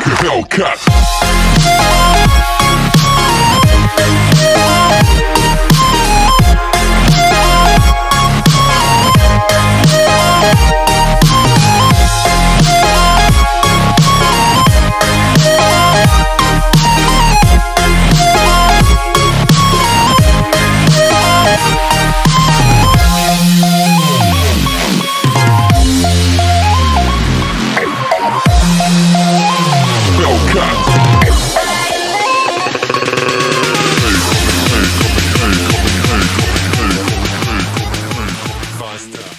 like a Hellcat. Master.